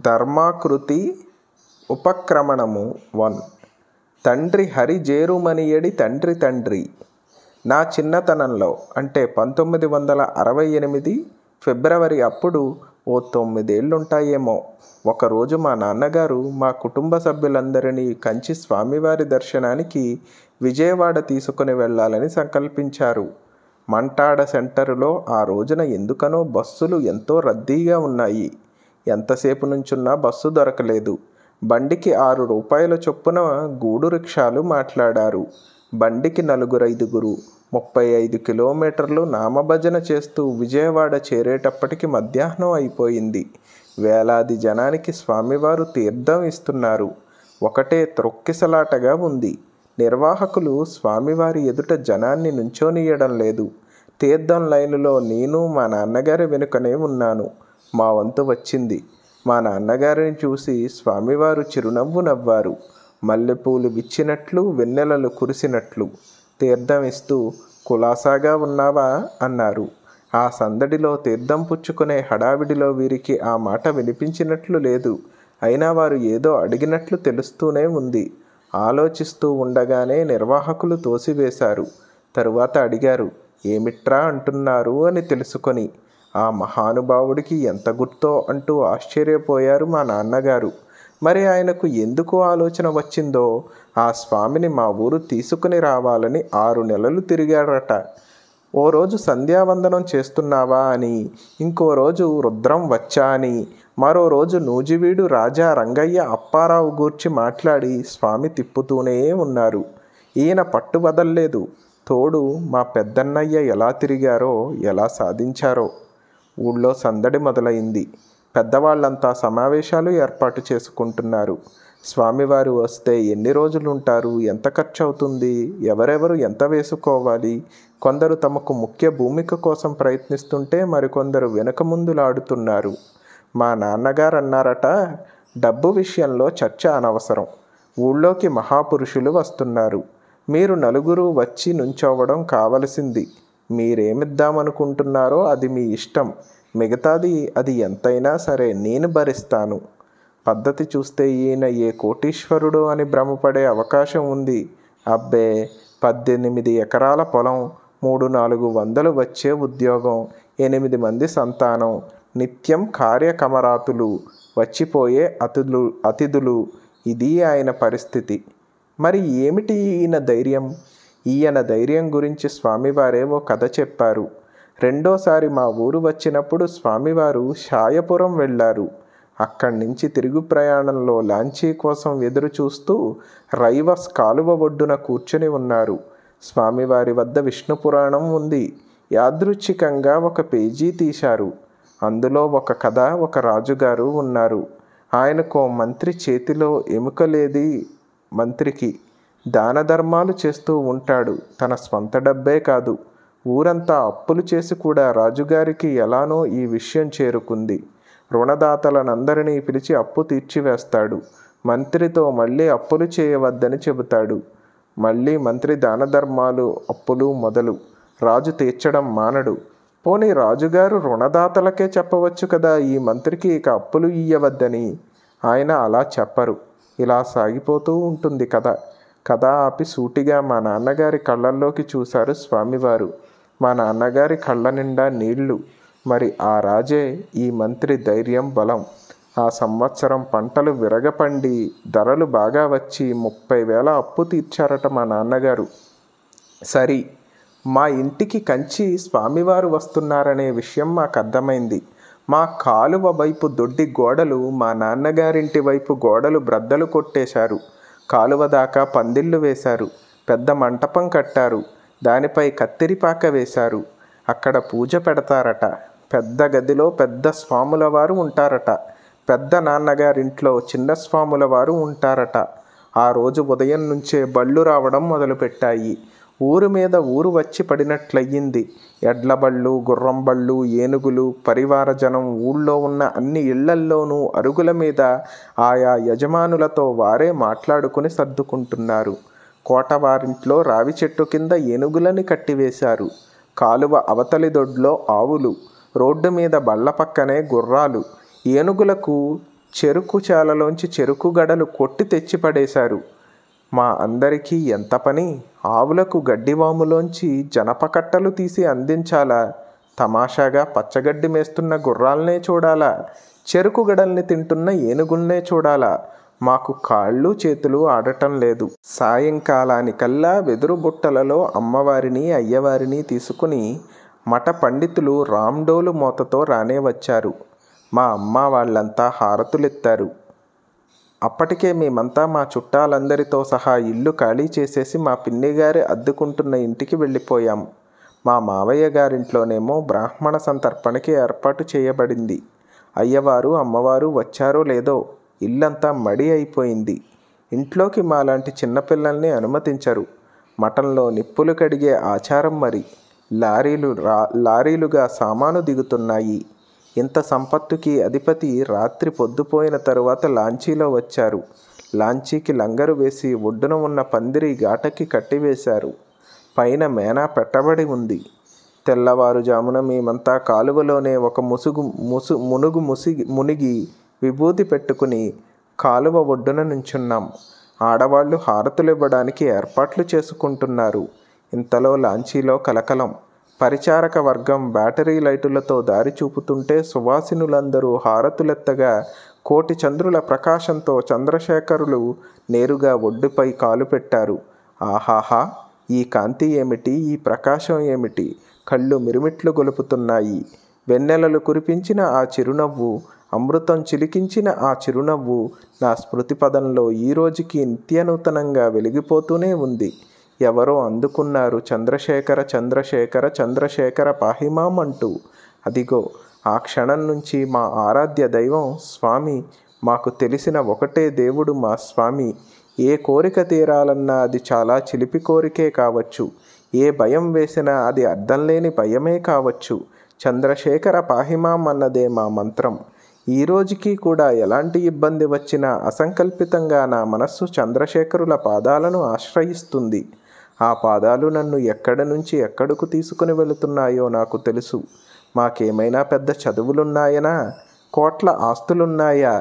ధర్మాకృతి ఉపక్రమణము one. తండ్రి హరి జేరుమనియడి తండ్రి తండ్రి. నా చిన్నతనంలో అంటే పంతొమ్మిది వందల అరవై ఎనిమిది ఫిబ్రవరి అప్పుడు ఓ తొమ్మిదేళ్ళుంటాయేమో ఒకరోజు మా నాన్నగారు మా కుటుంబ సభ్యులందరినీ కంచి స్వామివారి దర్శనానికి విజయవాడ తీసుకుని వెళ్ళాలని సంకల్పించారు. మంటాడ సెంటరులో ఆ రోజున ఎందుకనో బస్సులు ఎంతో రద్దీగా ఉన్నాయి. ఎంతసేపు నుంచున్నా బస్సు దొరకలేదు. బండికి ఆరు రూపాయల చొప్పున గూడు రిక్షాలు మాట్లాడారు. బండికి నలుగురు ఐదుగురు ముప్పై ఐదు కిలోమీటర్లు నామభజన చేస్తూ విజయవాడ చేరేటప్పటికి మధ్యాహ్నం అయిపోయింది. వేలాది జనానికి స్వామివారు తీర్థం ఇస్తున్నారు. ఒకటే త్రొక్కిసలాటగా ఉంది. నిర్వాహకులు స్వామివారి ఎదుట జనాన్ని నుంచోనియడం లేదు. తీర్థం లైనులో నేను మా నాన్నగారి వెనుకనే ఉన్నాను. మా వంతు వచ్చింది. మా నాన్నగారిని చూసి స్వామివారు చిరునవ్వు నవ్వారు. మల్లెపూలు విచ్చినట్లు వెన్నెలలు కురిసినట్లు. తీర్థం ఇస్తూ కులాసాగా ఉన్నావా? అన్నారు. ఆ సందడిలో తీర్థం పుచ్చుకునే హడావిడిలో వీరికి ఆ మాట వినిపించినట్లు లేదు. అయినా వారు ఏదో అడిగినట్లు తెలుస్తూనే ఉంది. ఆలోచిస్తూ ఉండగానే నిర్వాహకులు తోసివేశారు. తరువాత అడిగారు ఏమిట్రా అంటున్నారు? అని తెలుసుకొని ఆ మహానుభావుడికి ఎంత గుర్తో అంటూ ఆశ్చర్యపోయారు మా నాన్నగారు. మరి ఆయనకు ఎందుకు ఆలోచన వచ్చిందో ఆ స్వామిని మా ఊరు తీసుకుని రావాలని ఆరు నెలలు తిరిగాడట ఓ రోజు సంధ్యావందనం చేస్తున్నావా అని ఇంకో రోజు రుద్రం వచ్చా అని మరో రోజు నూజివీడు రాజా రంగయ్య అప్పారావు గూర్చి మాట్లాడి స్వామి తిప్పుతూనే ఉన్నారు. ఈయన పట్టు వదల్లేదు తోడు మా పెద్దన్నయ్య ఎలా తిరిగారో ఎలా సాధించారో ఊళ్ళో సందడి మొదలైంది. పెద్దవాళ్ళంతా సమావేశాలు ఏర్పాటు చేసుకుంటున్నారు. స్వామివారు వస్తే ఎన్ని రోజులు ఉంటారు ఎంత ఖర్చు అవుతుంది ఎవరెవరు ఎంత వేసుకోవాలి? కొందరు తమకు ముఖ్య భూమిక కోసం ప్రయత్నిస్తుంటే మరికొందరు వెనుక ముందులాడుతున్నారు. మా నాన్నగారు అన్నారట డబ్బు విషయంలో చర్చ అనవసరం. ఊళ్ళోకి మహాపురుషులు వస్తున్నారు. మీరు నలుగురు వచ్చి నుంచోవడం కావలసింది. మీరేమిద్దామనుకుంటున్నారో అది మీ ఇష్టం. మిగతాది అది ఎంతైనా సరే నేను భరిస్తాను. పద్ధతి చూస్తే ఈయన ఏ కోటీశ్వరుడు అని భ్రమపడే అవకాశం ఉంది. అబ్బే పద్దెనిమిది ఎకరాల పొలం మూడు నాలుగు వందలు వచ్చే ఉద్యోగం ఎనిమిది మంది సంతానం నిత్యం కార్యకమరాతులు వచ్చిపోయే అతిథులు అతిథులు ఇది ఆయన పరిస్థితి. మరి ఏమిటి ఈయన ధైర్యం? ఈయన ధైర్యం గురించి స్వామివారే ఓ కథ చెప్పారు. రెండోసారి మా ఊరు వచ్చినప్పుడు స్వామివారు షాయపురం వెళ్ళారు. అక్కడి నుంచి తిరుగు ప్రయాణంలో లాంచీ కోసం ఎదురు చూస్తూ రైవస్ కాలువ ఒడ్డున కూర్చుని ఉన్నారు. స్వామివారి వద్ద విష్ణు పురాణం ఉంది. యాదృచ్ఛికంగా ఒక పేజీ తీశారు. అందులో ఒక కథ ఒక రాజుగారు ఉన్నారు. ఆయనకు మంత్రి చేతిలో ఎముకలేది మంత్రికి. దాన ధర్మాలు చేస్తూ ఉంటాడు. తన స్వంత డబ్బే కాదు. ఊరంతా అప్పులు చేసి కూడా రాజుగారికి ఎలానో ఈ విషయం చేరుకుంది. రుణదాతలనందరినీ పిలిచి అప్పు తీర్చివేస్తాడు. మంత్రితో మళ్ళీ అప్పులు చేయవద్దని చెబుతాడు. మళ్ళీ మంత్రి దాన ధర్మాలు అప్పులు మొదలు. రాజు తీర్చడం మానడు. పోనీ రాజుగారు రుణదాతలకే చెప్పవచ్చు కదా ఈ మంత్రికి ఇక అప్పులు ఇయ్యవద్దని? ఆయన అలా చెప్పరు. ఇలా సాగిపోతూ ఉంటుంది కదా కథ ఆపి సూటిగా మా నాన్నగారి కళ్ళల్లోకి చూశారు స్వామివారు. మా నాన్నగారి కళ్ళ నిండా నీళ్ళు. మరి ఆ రాజే ఈ మంత్రి ధైర్యం బలం. ఆ సంవత్సరం పంటలు విరగపండి. ధరలు బాగా వచ్చి ముప్పై వేల అప్పు తీర్చారట మా నాన్నగారు. సరి మా ఇంటికి కంచి స్వామివారు వస్తున్నారనే విషయం మాకు అర్థమైంది. మా కాలువ వైపు దొడ్డి గోడలు మా నాన్నగారింటి వైపు గోడలు బ్రద్దలు కొట్టేశారు. కాలువ దాకా పందిళ్ళు వేశారు. పెద్ద మంటపం కట్టారు. దానిపై కత్తిరిపాక వేశారు. అక్కడ పూజ పెడతారట. పెద్ద గదిలో పెద్ద స్వాముల వారు ఉంటారట. పెద్ద నాన్నగారింట్లో చిన్న స్వాముల వారు ఉంటారట. ఆ రోజు ఉదయం నుంచే బళ్ళు రావడం మొదలుపెట్టాయి. ఊరు మీద ఊరు వచ్చి పడినట్లయింది. ఎడ్ల బళ్ళు గుర్రం బళ్ళు ఏనుగులు పరివార జనం ఊళ్ళో ఉన్న అన్ని ఇళ్ళల్లోనూ అరుగుల మీద ఆయా యజమానులతో వారే మాట్లాడుకుని సర్దుకుంటున్నారు. కోటవారింట్లో రావి చెట్టు కింద ఏనుగులని కట్టివేశారు. కాలువ అవతలి దొడ్లో ఆవులు రోడ్డు మీద బళ్ళ పక్కనే గుర్రాలు ఏనుగులకు చెరుకు చాలలోంచి చెరుకు గడలు కొట్టి తెచ్చి పడేశారు మా అందరికీ ఎంత పని? ఆవులకు గడ్డివాములోంచి జనపకట్టలు తీసి అందించాలా? తమాషాగా పచ్చగడ్డి మేస్తున్న గుర్రాలనే చూడాలా? చెరుకు గడల్ని తింటున్న ఏనుగుల్నే చూడాలా? మాకు కాళ్ళు చేతులు ఆడటం లేదు. సాయంకాలానికల్లా వెదురు బుట్టలలో అమ్మవారిని అయ్యవారిని తీసుకుని మఠ పండితులు రామ్డోలు మూతతో రానే వచ్చారు. మా అమ్మ వాళ్ళంతా హారతులెత్తారు. అప్పటికే మేమంతా మా చుట్టాలందరితో సహా ఇల్లు ఖాళీ చేసేసి మా పిన్నిగారి అద్దుకుంటున్న ఇంటికి వెళ్ళిపోయాం. మా మావయ్య గారింట్లోనేమో బ్రాహ్మణ సంతర్పణకి ఏర్పాటు చేయబడింది. అయ్యవారు అమ్మవారు వచ్చారో లేదో ఇల్లంతా మడి అయిపోయింది. ఇంట్లోకి మాలాంటి చిన్నపిల్లల్ని అనుమతించరు. మటంలో నిప్పులు కడిగే ఆచారం మరి. లారీలు రా లారీలుగా సామాను దిగుతున్నాయి. ఇంత సంపత్తుకి అధిపతి రాత్రి పొద్దుపోయిన తరువాత లాంచీలో వచ్చారు. లాంచీకి లంగరు వేసి ఒడ్డున ఉన్న పందిరి ఘాటకి కట్టివేశారు. పైన మేనా పెట్టబడి ఉంది. తెల్లవారుజామున మేమంతా కాలువలోనే ఒక ముసుగు ముసు మునుగు ముసిగి మునిగి విభూతి పెట్టుకుని కాలువ ఒడ్డున నుంచున్నాం. ఆడవాళ్ళు హారతులివ్వడానికి ఏర్పాట్లు చేసుకుంటున్నారు. ఇంతలో లాంచీలో కలకలం. పరిచారక వర్గం బ్యాటరీ లైటులతో దారి చూపుతుంటే సువాసినులందరూ హారతులెత్తగా కోటి చంద్రుల ప్రకాశంతో చంద్రశేఖరులు నేరుగా ఒడ్డుపై కాలు పెట్టారు. ఆహాహా! ఈ కాంతి ఏమిటి? ఈ ప్రకాశం ఏమిటి? కళ్ళు మిరుమిట్లు గొలుపుతున్నాయి. వెన్నెలలు కురిపించిన ఆ చిరునవ్వు అమృతం చిలికించిన ఆ చిరునవ్వు నా స్మృతి పదంలో ఈ రోజుకి నిత్యనూతనంగా వెలిగిపోతూనే ఉంది. ఎవరో అందుకున్నారు. చంద్రశేఖర చంద్రశేఖర చంద్రశేఖర పాహిమాం అంటూ అదిగో ఆ క్షణం నుంచి మా ఆరాధ్య దైవం స్వామి మాకు తెలిసిన ఒకటే దేవుడు మా స్వామి. ఏ కోరిక తీరాలన్నా అది చాలా చిలిపి కోరికే కావచ్చు. ఏ భయం వేసినా అది అర్థం లేని భయమే కావచ్చు. చంద్రశేఖర పాహిమాం అన్నదే మా మంత్రం. ఈ రోజుకి కూడా ఎలాంటి ఇబ్బంది వచ్చినా అసంకల్పితంగా నా మనస్సు చంద్రశేఖరుల పాదాలను ఆశ్రయిస్తుంది. ఆ పాదాలు నన్ను ఎక్కడ నుంచి ఎక్కడకు తీసుకుని వెళుతున్నాయో నాకు తెలుసు. మాకేమైనా పెద్ద చదువులున్నాయనా? కోట్ల ఆస్తులున్నాయా?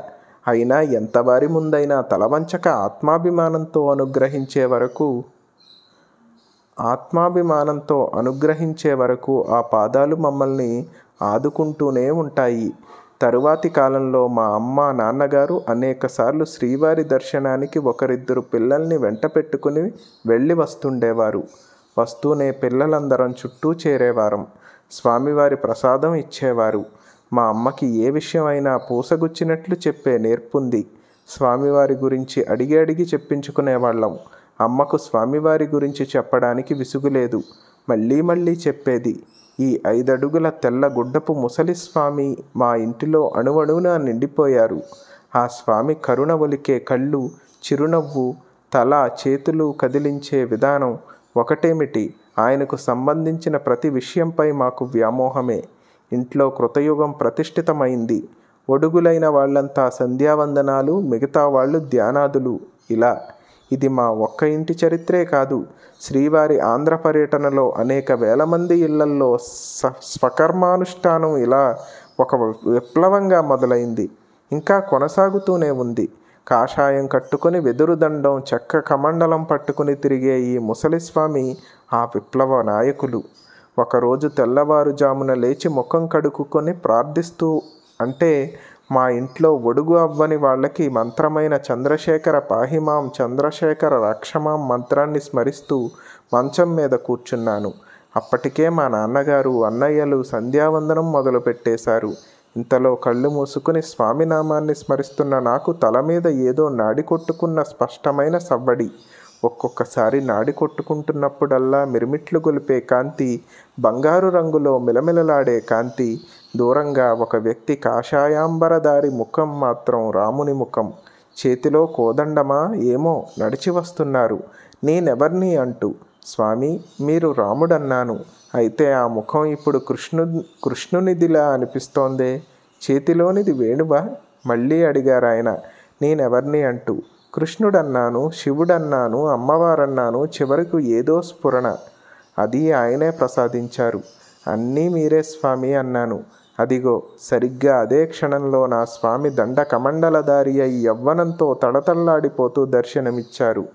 అయినా ఎంత వారి ముందైనా తలవంచక ఆత్మాభిమానంతో అనుగ్రహించే వరకు ఆత్మాభిమానంతో అనుగ్రహించే వరకు ఆ పాదాలు మమ్మల్ని ఆదుకుంటూనే ఉంటాయి. తరువాతి కాలంలో మా అమ్మ నాన్నగారు అనేకసార్లు శ్రీవారి దర్శనానికి ఒకరిద్దరు పిల్లల్ని వెంట పెట్టుకుని వెళ్ళి వస్తుండేవారు. వస్తూనే పిల్లలందరం చుట్టూ చేరేవారం. స్వామివారి ప్రసాదం ఇచ్చేవారు. మా అమ్మకి ఏ విషయమైనా పూసగుచ్చినట్లు చెప్పే నేర్పుంది. స్వామివారి గురించి అడిగి అడిగి చెప్పించుకునేవాళ్ళం. అమ్మకు స్వామివారి గురించి చెప్పడానికి విసుగులేదు. మళ్ళీ మళ్ళీ చెప్పేది. ఈ ఐదడుగుల తెల్ల గుడ్డపు ముసలి స్వామి మా ఇంటిలో అణువణువున నిండిపోయారు. ఆ స్వామి కరుణ ఒలికే కళ్ళు చిరునవ్వు తల చేతులు కదిలించే విధానం ఒకటేమిటి? ఆయనకు సంబంధించిన ప్రతి విషయంపై మాకు వ్యామోహమే. ఇంట్లో కృతయుగం ప్రతిష్ఠితమైంది. ఒడుగులైన వాళ్ళంతా సంధ్యావందనాలు మిగతా వాళ్ళు ధ్యానాదులు. ఇలా ఇది మా ఒక్క ఇంటి చరిత్రే కాదు. శ్రీవారి ఆంధ్ర పర్యటనలో అనేక వేల మంది ఇళ్ళల్లో స స్వకర్మానుష్ఠానం ఇలా ఒక విప్లవంగా మొదలైంది. ఇంకా కొనసాగుతూనే ఉంది. కాషాయం కట్టుకుని వెదురు దండం చెక్క కమండలం పట్టుకుని తిరిగే ఈ ముసలిస్వామి ఆ విప్లవ నాయకులు. ఒకరోజు తెల్లవారుజామున లేచి ముఖం కడుక్కుని ప్రార్థిస్తూ అంటే మా ఇంట్లో ఒడుగు అవ్వని వాళ్ళకి మంత్రమైన చంద్రశేఖర పాహిమాం చంద్రశేఖర రక్షమాం మంత్రాన్ని స్మరిస్తూ మంచం మీద కూర్చున్నాను. అప్పటికే మా నాన్నగారు అన్నయ్యలు సంధ్యావందనం మొదలుపెట్టేశారు. ఇంతలో కళ్ళు మూసుకుని స్వామినామాన్ని స్మరిస్తున్న నాకు తల మీద ఏదో నాడి కొట్టుకున్న స్పష్టమైన సవ్వడి. ఒక్కొక్కసారి నాడి కొట్టుకుంటున్నప్పుడల్లా మిరుమిట్లు గొలిపే కాంతి బంగారు రంగులో మిలమిలలాడే కాంతి దూరంగా ఒక వ్యక్తి కాషాయాంబరదారి ముఖం మాత్రం రాముని ముఖం. చేతిలో కోదండమా ఏమో నడిచి వస్తున్నారు. నేనెవర్ని అంటూ స్వామి మీరు రాముడన్నాను. అయితే ఆ ముఖం ఇప్పుడు కృష్ణు కృష్ణునిదిలా అనిపిస్తోందే. చేతిలోనిది వేణువా? మళ్ళీ అడిగారు ఆయన నేనెవర్ని అంటూ కృష్ణుడన్నాను శివుడన్నాను అమ్మవారన్నాను చివరకు ఏదో స్ఫురణ. అది ఆయనే ప్రసాదించారు. అన్నీ మీరే స్వామి అన్నాను. అదిగో సరిగ్గా అదే క్షణంలో నా స్వామి దండ కమండలదారి అయి యవ్వనంతో తడతల్లాడిపోతూ దర్శనమిచ్చారు.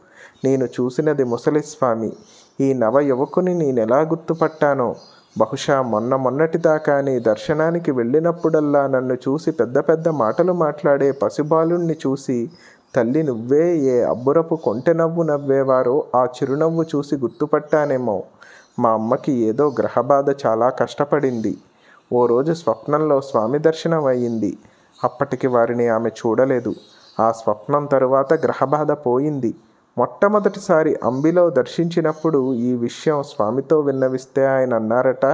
నేను చూసినది ముసలి స్వామి. ఈ నవ యువకుని నేనెలా గుర్తుపట్టానో? బహుశా మొన్న మొన్నటిదాకా నీ దర్శనానికి వెళ్ళినప్పుడల్లా నన్ను చూసి పెద్ద పెద్ద మాటలు మాట్లాడే పసిబాలుణ్ణి చూసి తల్లి నువ్వే ఏ అబ్బురపు కొంటె నవ్వు నవ్వేవారో ఆ చిరునవ్వు చూసి గుర్తుపట్టానేమో. మా అమ్మకి ఏదో గ్రహబాధ చాలా కష్టపడింది. ఓ రోజు స్వప్నంలో స్వామి దర్శనం అయ్యింది. అప్పటికి వారిని ఆమె చూడలేదు. ఆ స్వప్నం తరువాత గ్రహబాధ పోయింది. మొట్టమొదటిసారి అంబిలో దర్శించినప్పుడు ఈ విషయం స్వామితో విన్నవిస్తే ఆయన అన్నారట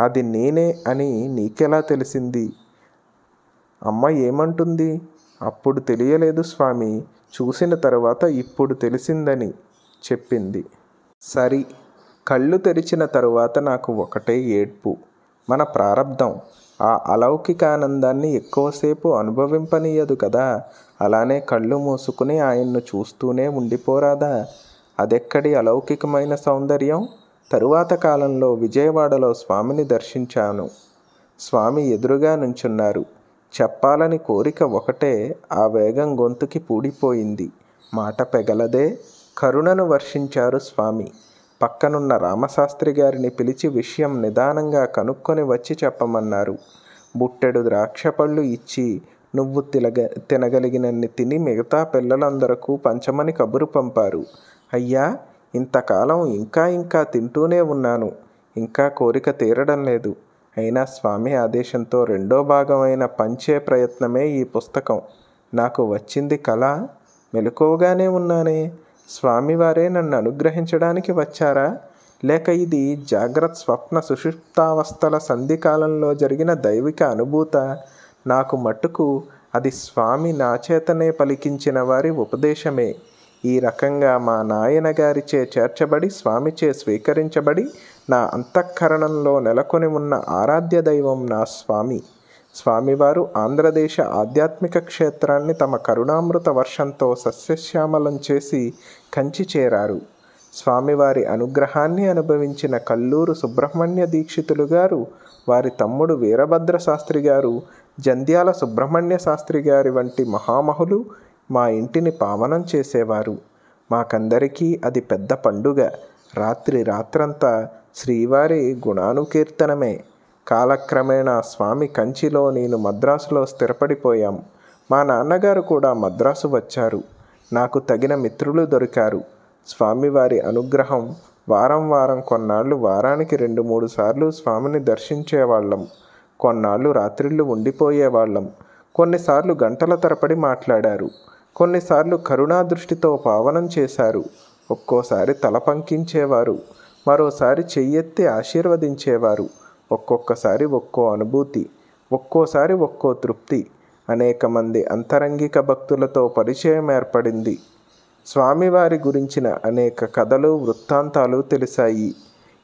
అది నేనే అని నీకెలా తెలిసింది? అమ్మ ఏమంటుంది? అప్పుడు తెలియలేదు స్వామి. చూసిన తర్వాత ఇప్పుడు తెలిసిందని చెప్పింది. సరి. కళ్ళు తెరిచిన తరువాత నాకు ఒకటే ఏడ్పు. మన ప్రారంధం ఆ అలౌకికానందాన్ని ఎక్కువసేపు అనుభవింపనీయదు కదా. అలానే కళ్ళు మూసుకుని ఆయన్ను చూస్తూనే ఉండిపోరాదా? అదెక్కడి అలౌకికమైన సౌందర్యం? తరువాత కాలంలో విజయవాడలో స్వామిని దర్శించాను. స్వామి ఎదురుగా నుంచున్నారు. చెప్పాలని కోరిక ఒకటే ఆ వేగం గొంతుకి పూడిపోయింది. మాట పెగలదే. కరుణను వర్షించారు స్వామి. పక్కనున్న రామశాస్త్రి గారిని పిలిచి విషయం నిదానంగా కనుక్కొని వచ్చి చెప్పమన్నారు. బుట్టెడు ద్రాక్ష పళ్ళు ఇచ్చి నువ్వు తినగ తినగలిగినన్ని తిని మిగతా పిల్లలందరకు పంచమని కబురు పంపారు. అయ్యా ఇంతకాలం ఇంకా ఇంకా తింటూనే ఉన్నాను. ఇంకా కోరిక తీరడం లేదు. అయినా స్వామి ఆదేశంతో రెండో భాగమైన పంచే ప్రయత్నమే ఈ పుస్తకం. నాకు వచ్చింది కళ. మెలకువగానే ఉన్నానే. స్వామివారే నన్ను అనుగ్రహించడానికి వచ్చారా? లేక ఇది జాగ్రత్త స్వప్న సుషుప్తావస్థల సంధికాలంలో జరిగిన దైవిక అనుభూత? నాకు మట్టుకు అది స్వామి నాచేతనే పలికించిన వారి ఉపదేశమే. ఈ రకంగా మా నాయన గారిచే చేర్చబడి స్వామిచే స్వీకరించబడి నా అంతఃకరణంలో నెలకొని ఉన్న ఆరాధ్య దైవం నా స్వామి. స్వామివారు ఆంధ్రదేశ ఆధ్యాత్మిక క్షేత్రాన్ని తమ కరుణామృత వర్షంతో సస్యశ్యామలం చేసి కంచి చేరారు. స్వామివారి అనుగ్రహాన్ని అనుభవించిన కల్లూరు సుబ్రహ్మణ్య దీక్షితులు గారు వారి తమ్ముడు వీరభద్ర శాస్త్రి గారు జంధ్యాల సుబ్రహ్మణ్య శాస్త్రి గారి వంటి మహామహులు మా ఇంటిని పావనం చేసేవారు. మాకందరికీ అది పెద్ద పండుగ. రాత్రి రాత్రంతా శ్రీవారి గుణానుకీర్తనమే. కాలక్రమేణా స్వామి కంచిలో నేను మద్రాసులో స్థిరపడిపోయాం. మా నాన్నగారు కూడా మద్రాసు వచ్చారు. నాకు తగిన మిత్రులు దొరికారు. స్వామివారి అనుగ్రహం వారం వారం కొన్నాళ్ళు వారానికి రెండు మూడు సార్లు స్వామిని దర్శించేవాళ్ళం. కొన్నాళ్ళు రాత్రిళ్ళు ఉండిపోయేవాళ్ళం. కొన్నిసార్లు గంటల తరబడి మాట్లాడారు. కొన్నిసార్లు కరుణా దృష్టితో పావనం చేశారు. ఒక్కోసారి తల పంకించేవారు మరోసారి చెయ్యెత్తి ఆశీర్వదించేవారు. ఒక్కొక్కసారి ఒక్కో అనుభూతి ఒక్కోసారి ఒక్కో తృప్తి. అనేక మంది అంతరంగిక భక్తులతో పరిచయం ఏర్పడింది. స్వామివారి గురించిన అనేక కథలు వృత్తాంతాలు తెలిసాయి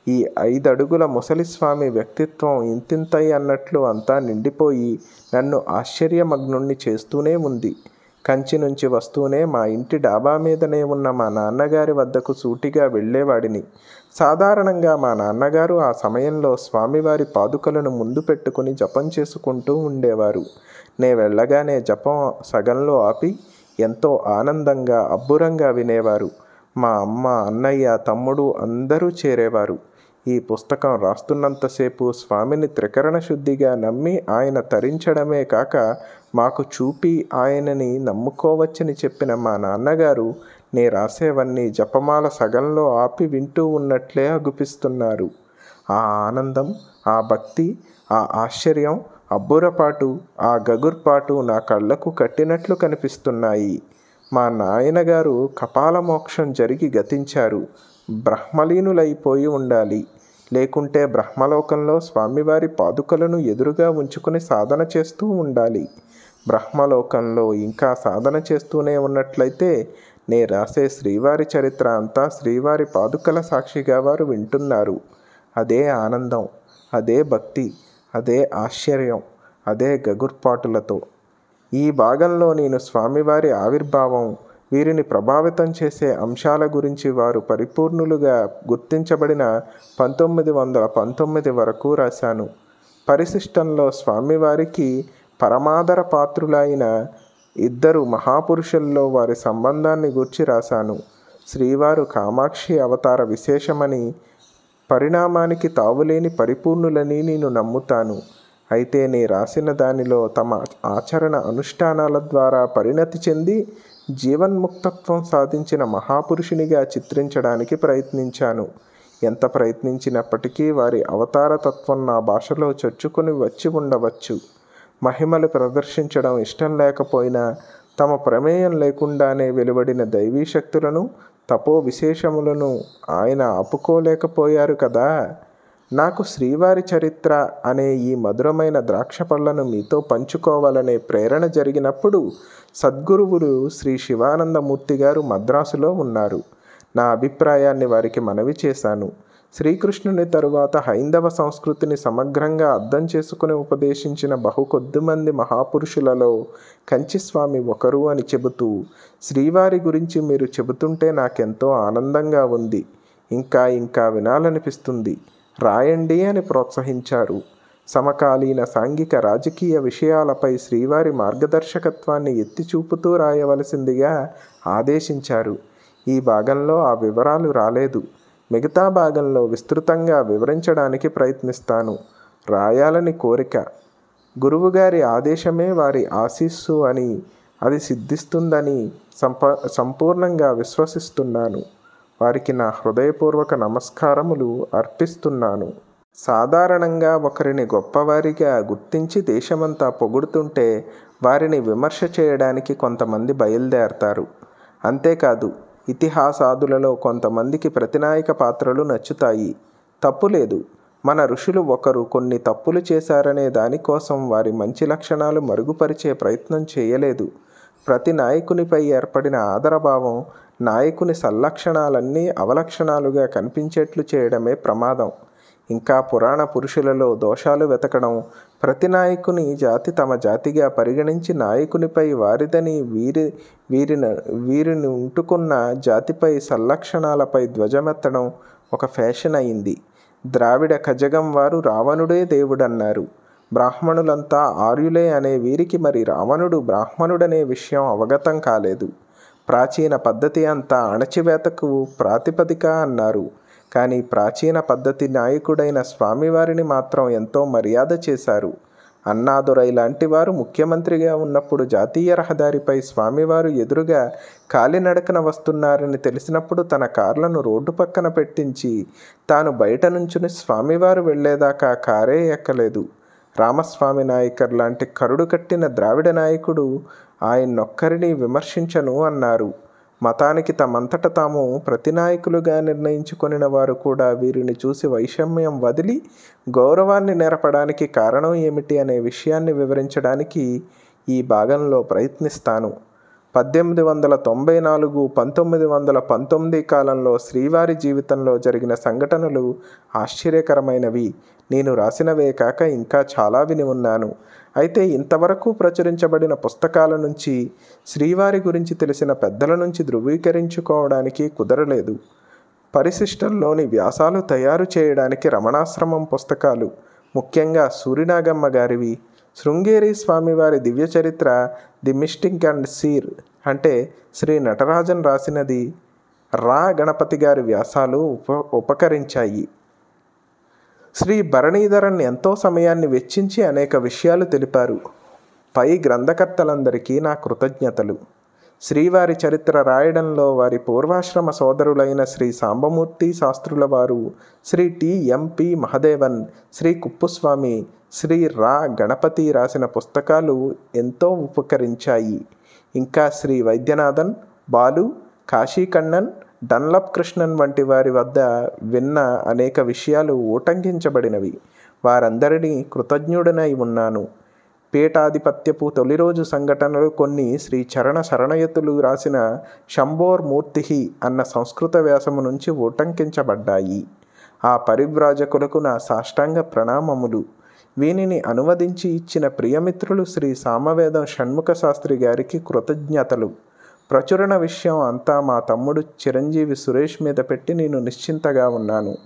ఈ ఐదడుగుల ముసలిస్వామి వ్యక్తిత్వం ఇంతింతై అన్నట్లు అంతా నిండిపోయి నన్ను ఆశ్చర్యమగ్నుణ్ణి చేస్తూనే ఉంది. కంచి నుంచి వస్తూనే మా ఇంటి డాబా మీదనే ఉన్న మా నాన్నగారి వద్దకు సూటిగా వెళ్ళేవాడిని. సాధారణంగా మా నాన్నగారు ఆ సమయంలో స్వామివారి పాదుకలను ముందు పెట్టుకుని జపం చేసుకుంటూ ఉండేవారు. నే వెళ్ళగానే జపం సగంలో ఆపి ఎంతో ఆనందంగా అబ్బురంగా వినేవారు. మా అమ్మ అన్నయ్య తమ్ముడు అందరూ చేరేవారు. ఈ పుస్తకం రాస్తున్నంతసేపు స్వామిని త్రికరణ శుద్ధిగా నమ్మి ఆయన తరించడమే కాక మాకు చూపి ఆయనని నమ్ముకోవచ్చని చెప్పిన మా నాన్నగారు నే రాసేవన్నీ జపమాల సగంలో ఆపి వింటూ ఉన్నట్లే అగుపిస్తున్నారు. ఆ ఆనందం ఆ భక్తి ఆ ఆశ్చర్యం అబ్బురపాటు ఆ గగుర్పాటు నా కళ్ళకు కట్టినట్లు కనిపిస్తున్నాయి. మా నాయనగారు కపాల మోక్షం జరిగి గతించారు. బ్రహ్మలీనులైపోయి ఉండాలి. లేకుంటే బ్రహ్మలోకంలో స్వామివారి పాదుకలను ఎదురుగా ఉంచుకుని సాధన చేస్తూ ఉండాలి. బ్రహ్మలోకంలో ఇంకా సాధన చేస్తూనే ఉన్నట్లయితే నే రాసే శ్రీవారి చరిత్ర అంతా శ్రీవారి పాదుకల సాక్షిగా వారు వింటున్నారు. అదే ఆనందం అదే భక్తి అదే ఆశ్చర్యం అదే గగుర్పాటులతో. ఈ భాగంలో నేను స్వామివారి ఆవిర్భావం వీరిని ప్రభావితం చేసే అంశాల గురించి వారు పరిపూర్ణులుగా గుర్తించబడిన పంతొమ్మిది వందల పంతొమ్మిది వరకు రాశాను. పరిశిష్టంలో స్వామివారికి పరమాదర పాత్రులైన ఇద్దరు మహాపురుషుల్లో వారి సంబంధాన్ని గూర్చి రాశాను. శ్రీవారు కామాక్షి అవతార విశేషమని పరిణామానికి తావులేని పరిపూర్ణులని నేను నమ్ముతాను. అయితే నీ రాసిన దానిలో తమ ఆచరణ అనుష్ఠానాల ద్వారా పరిణతి చెంది జీవన్ముక్తత్వం సాధించిన మహాపురుషునిగా చిత్రించడానికి ప్రయత్నించాను. ఎంత ప్రయత్నించినప్పటికీ వారి అవతారతత్వం నా భాషలో చొచ్చుకొని వచ్చి ఉండవచ్చు. మహిమలు ప్రదర్శించడం ఇష్టం లేకపోయినా తమ ప్రమేయం లేకుండానే వెలువడిన దైవీ శక్తులను తపో విశేషములను ఆయన ఆపుకోలేకపోయారు కదా! నాకు శ్రీవారి చరిత్ర అనే ఈ మధురమైన ద్రాక్ష పళ్ళను మీతో పంచుకోవాలనే ప్రేరణ జరిగినప్పుడు సద్గురువులు శ్రీ శివానందమూర్తి గారు మద్రాసులో ఉన్నారు. నా అభిప్రాయాన్ని వారికి మనవి చేశాను. శ్రీకృష్ణుని తరువాత హైందవ సంస్కృతిని సమగ్రంగా అర్థం చేసుకుని ఉపదేశించిన బహు కొద్దిమంది మహాపురుషులలో కంచిస్వామి ఒకరు అని చెబుతూ శ్రీవారి గురించి మీరు చెబుతుంటే నాకెంతో ఆనందంగా ఉంది. ఇంకా ఇంకా వినాలనిపిస్తుంది. రాయండి అని ప్రోత్సహించారు సమకాలీన సాంఘిక రాజకీయ విషయాలపై శ్రీవారి మార్గదర్శకత్వాన్ని ఎత్తి చూపుతూ రాయవలసిందిగా ఆదేశించారు. ఈ భాగంలో ఆ వివరాలు రాలేదు. మిగతా భాగంలో విస్తృతంగా వివరించడానికి ప్రయత్నిస్తాను. రాయాలని కోరిక. గురువుగారి ఆదేశమే వారి ఆశీస్సు అని అది సిద్ధిస్తుందని సంప సంపూర్ణంగా విశ్వసిస్తున్నాను. వారికి నా హృదయపూర్వక నమస్కారములు అర్పిస్తున్నాను. సాధారణంగా ఒకరిని గొప్పవారిగా గుర్తించి దేశమంతా పొగుడుతుంటే వారిని విమర్శ చేయడానికి కొంతమంది బయలుదేరతారు. అంతేకాదు ఇతిహాసాదులలో కొంతమందికి ప్రతినాయక పాత్రలు నచ్చుతాయి. తప్పులేదు మన ఋషులు ఒకరు కొన్ని తప్పులు చేశారనే దానికోసం వారి మంచి లక్షణాలు మరుగుపరిచే ప్రయత్నం చేయలేదు. ప్రతి నాయకునిపై ఏర్పడిన ఆదరభావం నాయకుని సల్లక్షణాలన్నీ అవలక్షణాలుగా కనిపించేట్లు చేయడమే ప్రమాదం. ఇంకా పురాణ పురుషులలో దోషాలు వెతకడం ప్రతి నాయకుని జాతి తమ జాతిగా పరిగణించి నాయకునిపై వారిదని వీరి వీరిని వీరిని ఉంటుకున్న జాతిపై సల్లక్షణాలపై ధ్వజమెత్తడం ఒక ఫ్యాషన్ అయింది. ద్రావిడ ఖజగం వారు రావణుడే దేవుడన్నారు. బ్రాహ్మణులంతా ఆర్యులే అనే వీరికి మరి రావణుడు బ్రాహ్మణుడనే విషయం అవగతం కాలేదు. ప్రాచీన పద్ధతి అంతా అణచివేతకు ప్రాతిపదిక అన్నారు. కానీ ప్రాచీన పద్ధతి నాయకుడైన స్వామివారిని మాత్రం ఎంతో మర్యాద చేశారు. అన్నాదురై లాంటి వారు ముఖ్యమంత్రిగా ఉన్నప్పుడు జాతీయ రహదారిపై స్వామివారు ఎదురుగా కాలినడకన వస్తున్నారని తెలిసినప్పుడు తన కార్లను రోడ్డు పక్కన పెట్టించి తాను బయట నుంచుని స్వామివారు వెళ్ళేదాకా కారే ఎక్కలేదు. రామస్వామి నాయకర్ లాంటి కరుడు కట్టిన ద్రావిడ నాయకుడు ఆయన్నొక్కరిని విమర్శించను అన్నారు. మతానికి తమంతట తాము ప్రతినాయకులుగా నిర్ణయించుకొనిన వారు కూడా వీరిని చూసి వైషమ్యం వదిలి గౌరవాన్ని నేర్పడానికి కారణం ఏమిటి అనే విషయాన్ని వివరించడానికి ఈ భాగంలో ప్రయత్నిస్తాను. పద్దెనిమిది వందల తొంభై నాలుగు పంతొమ్మిది వందల పంతొమ్మిది కాలంలో శ్రీవారి జీవితంలో జరిగిన సంఘటనలు ఆశ్చర్యకరమైనవి. నేను రాసినవే కాక ఇంకా చాలా విని ఉన్నాను. అయితే ఇంతవరకు ప్రచురించబడిన పుస్తకాల నుంచి శ్రీవారి గురించి తెలిసిన పెద్దల నుంచి ధృవీకరించుకోవడానికి కుదరలేదు. పరిశిష్టల్లోని వ్యాసాలు తయారు చేయడానికి రమణాశ్రమం పుస్తకాలు ముఖ్యంగా సూరినాగమ్మ గారివి శృంగేరి స్వామివారి దివ్య చరిత్ర ది మిస్టింగ్ అండ్ సీర్ అంటే శ్రీ నటరాజన్ రాసినది రా గణపతి గారి వ్యాసాలు ఉప ఉపకరించాయి. శ్రీ భరణీధరన్ ఎంతో సమయాన్ని వెచ్చించి అనేక విషయాలు తెలిపారు. పై గ్రంథకర్తలందరికీ నా కృతజ్ఞతలు. శ్రీవారి చరిత్ర రాయడంలో వారి పూర్వాశ్రమ సోదరులైన శ్రీ సాంబమూర్తి శాస్త్రుల వారు శ్రీ టిఎంపి మహదేవన్ శ్రీ కుప్పుస్వామి శ్రీ రా. గణపతి రాసిన పుస్తకాలు ఎంతో ఉపకరించాయి. ఇంకా శ్రీ వైద్యనాథన్ బాలు కాశీకన్నన్ డన్లప్ కృష్ణన్ వంటి వారి వద్ద విన్న అనేక విషయాలు ఊటంకించబడినవి. వారందరినీ కృతజ్ఞుడనై ఉన్నాను. పీఠాధిపత్యపు తొలి రోజు సంఘటనలు కొన్ని శ్రీ చరణ శరణయతులు రాసిన శంభోర్ మూర్తిహి అన్న సంస్కృత వ్యాసము నుంచి ఉటంకించబడ్డాయి. ఆ పరివ్రాజకులకు నా సాష్టాంగ ప్రణామములు. వీనిని అనువదించి ఇచ్చిన ప్రియమిత్రులు శ్రీ సామవేదం షణ్ముఖ శాస్త్రి గారికి కృతజ్ఞతలు. ప్రచురణ విషయం అంతా మా తమ్ముడు చిరంజీవి సురేష్ మీద పెట్టి నేను నిశ్చింతగా ఉన్నాను.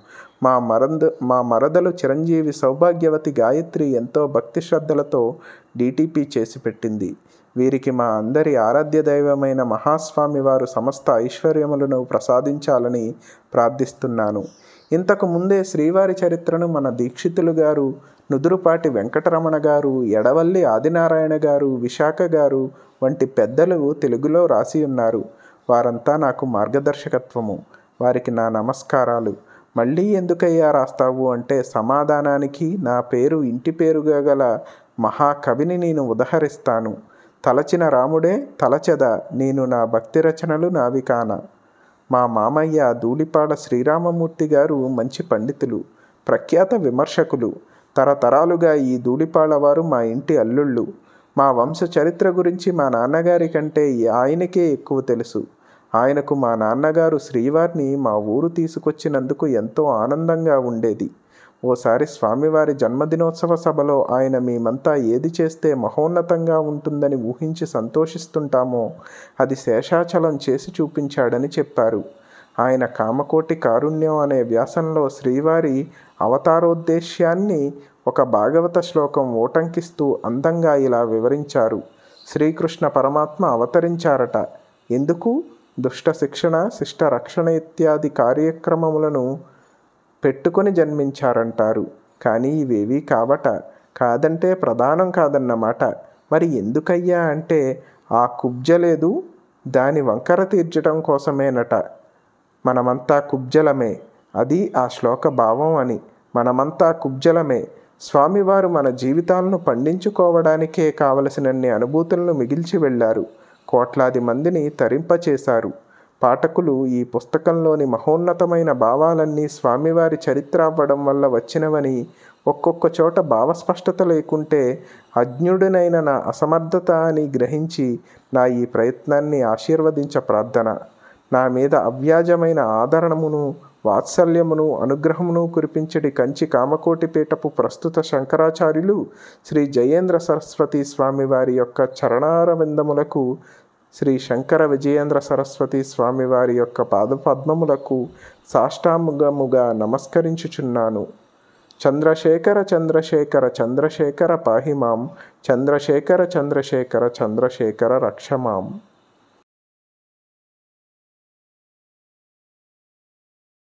మా మరంద మా మరదలు చిరంజీవి సౌభాగ్యవతి గాయత్రి ఎంతో భక్తి శ్రద్ధలతో డీటీపీ చేసి పెట్టింది. వీరికి మా అందరి ఆరాధ్య దైవమైన మహాస్వామి వారు సమస్త ఐశ్వర్యములను ప్రసాదించాలని ప్రార్థిస్తున్నాను. ఇంతకు ముందే శ్రీవారి చరిత్రను మన దీక్షితులు గారు నుదురుపాటి వెంకటరమణ గారు ఎడవల్లి ఆదినారాయణ గారు విశాఖ గారు వంటి పెద్దలు తెలుగులో రాసి ఉన్నారు. వారంతా నాకు మార్గదర్శకత్వము. వారికి నా నమస్కారాలు. మళ్ళీ ఎందుకయ్యా రాస్తావు అంటే సమాధానానికి నా పేరు ఇంటి పేరుగా గల మహాకవిని నేను ఉదహరిస్తాను. తలచిన రాముడే తలచెద నేను నా భక్తి రచనలు నావి కాన. మా మామయ్య ధూళిపాడ శ్రీరామమూర్తి గారు మంచి పండితులు ప్రఖ్యాత విమర్శకులు. తరతరాలుగా ఈ ధూళిపాడ వారు మా ఇంటి అల్లుళ్ళు. మా వంశ చరిత్ర గురించి మా నాన్నగారి కంటే ఆయనకే ఎక్కువ తెలుసు. ఆయనకు మా నాన్నగారు శ్రీవారిని మా ఊరు తీసుకొచ్చినందుకు ఎంతో ఆనందంగా ఉండేది. ఓసారి స్వామివారి జన్మదినోత్సవ సభలో ఆయన మేమంతా ఏది చేస్తే మహోన్నతంగా ఉంటుందని ఊహించి సంతోషిస్తుంటామో అది శేషాచలం చేసి చూపించాడని చెప్పారు. ఆయన కామకోటి కారుణ్యం అనే వ్యాసంలో శ్రీవారి అవతారోద్దేశ్యాన్ని ఒక భాగవత శ్లోకం ఓటంకిస్తూ అందంగా ఇలా వివరించారు. శ్రీకృష్ణ పరమాత్మ అవతరించారట. ఎందుకు? దుష్ట శిక్షణ శిష్ట రక్షణ ఇత్యాది కార్యక్రమములను పెట్టుకొని జన్మించారంటారు. కానీ ఇవేవీ కావట. కాదంటే ప్రధానం కాదన్నమాట. మరి ఎందుకయ్యా అంటే ఆ కుబ్జ లేదు. దాని వంకర తీర్చడం కోసమేనట. మనమంతా కుబ్జలమే. అది ఆ శ్లోక భావం అని. మనమంతా కుబ్జలమే. స్వామివారు మన జీవితాలను పండించుకోవడానికే కావలసినన్ని అనుభూతులను మిగిల్చి వెళ్ళారు. కోట్లాది మందిని తరింపచేశారు. పాఠకులు ఈ పుస్తకంలోని మహోన్నతమైన భావాలన్నీ స్వామివారి చరిత్ర అవ్వడం వల్ల వచ్చినవని ఒక్కొక్క చోట భావస్పష్టత లేకుంటే అజ్ఞుడినైన నా అసమర్థత అని గ్రహించి నా ఈ ప్రయత్నాన్ని ఆశీర్వదించ ప్రార్థన. నా మీద అవ్యాజమైన ఆదరణమును వాత్సల్యమును అనుగ్రహమును కురిపించడి కంచి కామకోటిపీఠపు ప్రస్తుత శంకరాచార్యులు శ్రీ జయేంద్ర సరస్వతి స్వామి వారి యొక్క చరణారవిందములకు శ్రీ శంకర విజయేంద్ర సరస్వతి స్వామి వారి యొక్క పాదపద్మములకు సాష్టాముగముగా నమస్కరించుచున్నాను. చంద్రశేఖర చంద్రశేఖర చంద్రశేఖర పాహిమాం చంద్రశేఖర చంద్రశేఖర చంద్రశేఖర రక్షమాం